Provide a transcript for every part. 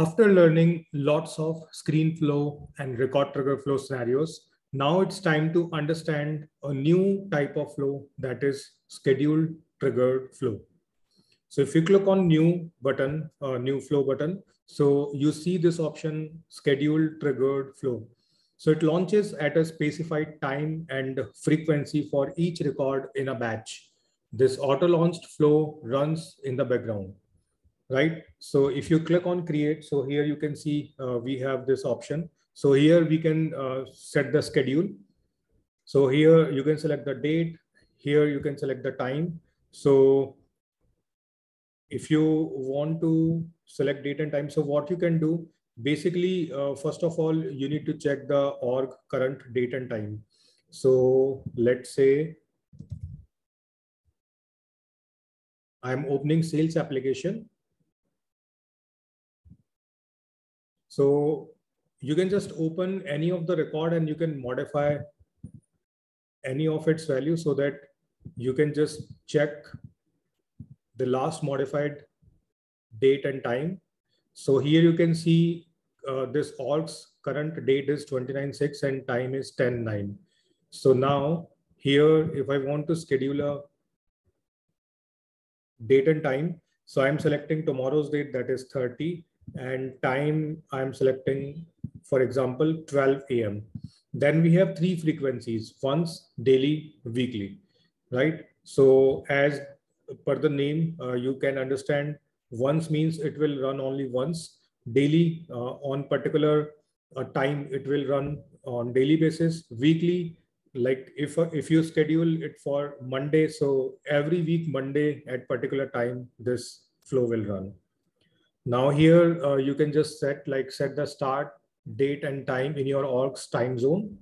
After learning lots of screen flow and record trigger flow scenarios, now it's time to understand a new type of flow that is scheduled triggered flow. So if you click on new button, uh, new flow button, so you see this option scheduled triggered flow. So it launches at a specified time and frequency for each record in a batch. This auto launched flow runs in the background right? So if you click on create, so here you can see uh, we have this option. So here we can uh, set the schedule. So here you can select the date. Here you can select the time. So if you want to select date and time, so what you can do, basically, uh, first of all, you need to check the org current date and time. So let's say I'm opening sales application So you can just open any of the record and you can modify any of its value so that you can just check the last modified date and time. So here you can see uh, this org's current date is 29.6 and time is 10.9. So now here, if I want to schedule a date and time, so I'm selecting tomorrow's date that is 30 and time I'm selecting, for example, 12 a.m. Then we have three frequencies, once, daily, weekly, right? So as per the name, uh, you can understand once means it will run only once, daily uh, on particular uh, time, it will run on daily basis, weekly, like if, if you schedule it for Monday, so every week, Monday at particular time, this flow will run. Now here uh, you can just set like set the start date and time in your org's time zone.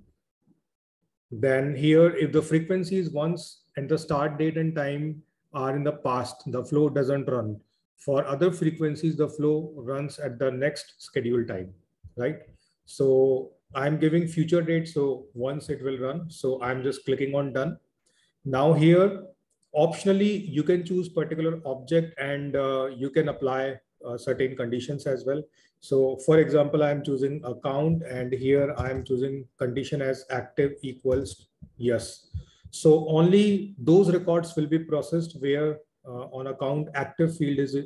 Then here, if the frequency is once and the start date and time are in the past, the flow doesn't run. For other frequencies, the flow runs at the next scheduled time, right? So I'm giving future date. So once it will run. So I'm just clicking on done. Now here, optionally, you can choose particular object and uh, you can apply certain conditions as well. So for example, I'm choosing account and here I'm choosing condition as active equals yes. So only those records will be processed where uh, on account active field is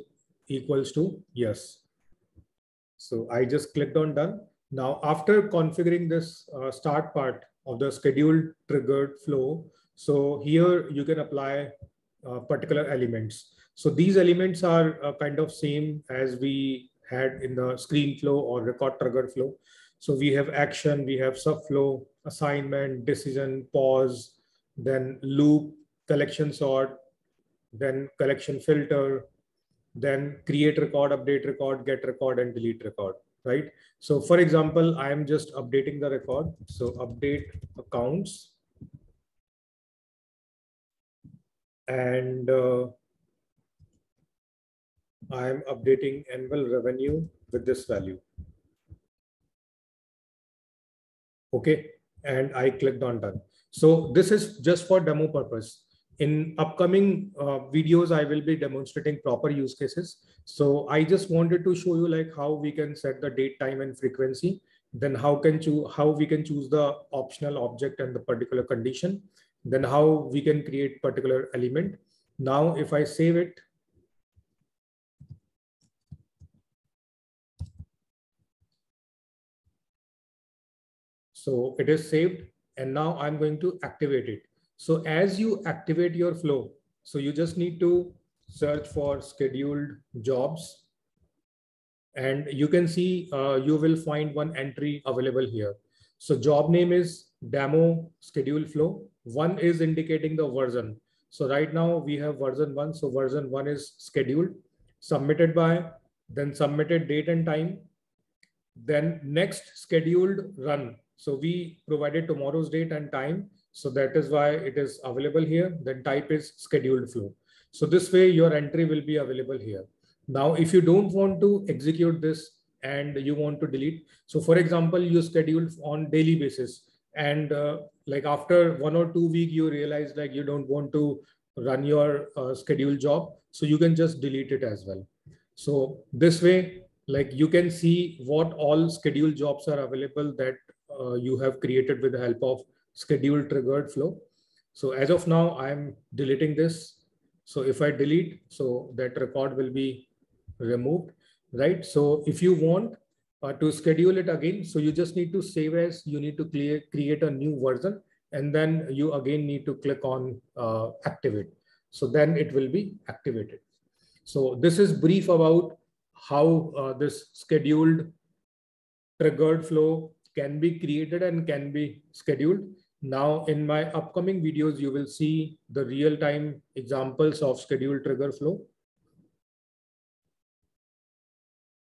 equals to yes. So I just clicked on done. Now, after configuring this uh, start part of the scheduled triggered flow, so here you can apply uh, particular elements. So these elements are uh, kind of same as we had in the screen flow or record trigger flow. So we have action, we have subflow, assignment, decision, pause, then loop, collection sort, then collection filter, then create record, update record, get record, and delete record, right? So for example, I'm just updating the record. So update accounts. And uh, I am updating annual revenue with this value. Okay, and I clicked on done. So this is just for demo purpose. In upcoming uh, videos, I will be demonstrating proper use cases. So I just wanted to show you like how we can set the date, time, and frequency. Then how can choose how we can choose the optional object and the particular condition. Then how we can create particular element. Now, if I save it, So it is saved and now I'm going to activate it. So as you activate your flow, so you just need to search for scheduled jobs and you can see uh, you will find one entry available here. So job name is demo schedule flow. One is indicating the version. So right now we have version one. So version one is scheduled, submitted by, then submitted date and time. Then next scheduled run. So we provided tomorrow's date and time. So that is why it is available here. Then type is scheduled flow. So this way your entry will be available here. Now, if you don't want to execute this and you want to delete. So for example, you schedule on daily basis and uh, like after one or two week, you realize like you don't want to run your uh, scheduled job. So you can just delete it as well. So this way like you can see what all scheduled jobs are available that you have created with the help of scheduled triggered flow. So as of now, I'm deleting this. So if I delete, so that record will be removed, right? So if you want uh, to schedule it again, so you just need to save as, you need to clear, create a new version, and then you again need to click on uh, activate. So then it will be activated. So this is brief about how uh, this scheduled triggered flow can be created and can be scheduled. Now in my upcoming videos, you will see the real-time examples of scheduled trigger flow.